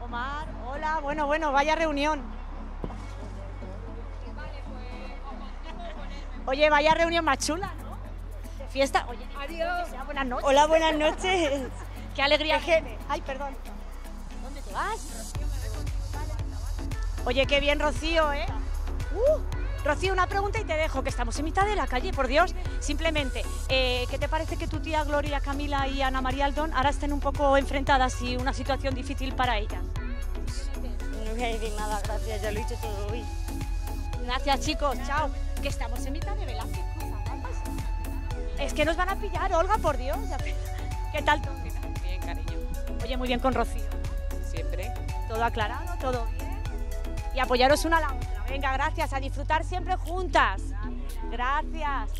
Omar, hola, bueno, bueno, vaya reunión. Oye, vaya reunión más chula, ¿no? De fiesta. Oye, adiós. buenas noches. Hola, buenas noches. Qué alegría. que- Ay, perdón. ¿Dónde te vas? Oye, qué bien, Rocío, ¿eh? Uh, Rocío, una pregunta y te dejo, que estamos en mitad de la calle, por Dios. Simplemente, eh, ¿qué te parece que tu tía Gloria, Camila y Ana María Aldón ahora estén un poco enfrentadas y una situación difícil para ellas? No voy a decir nada, gracias, ya lo he dicho todo hoy. Gracias, chicos. Chao. Que estamos en mitad de Velázquez. Es que nos van a pillar, Olga, por Dios. ¿Qué tal todo? Bien, cariño. Oye, muy bien con Rocío. Siempre. Todo aclarado, todo bien. Y apoyaros una a la otra. Venga, gracias. A disfrutar siempre juntas. Gracias.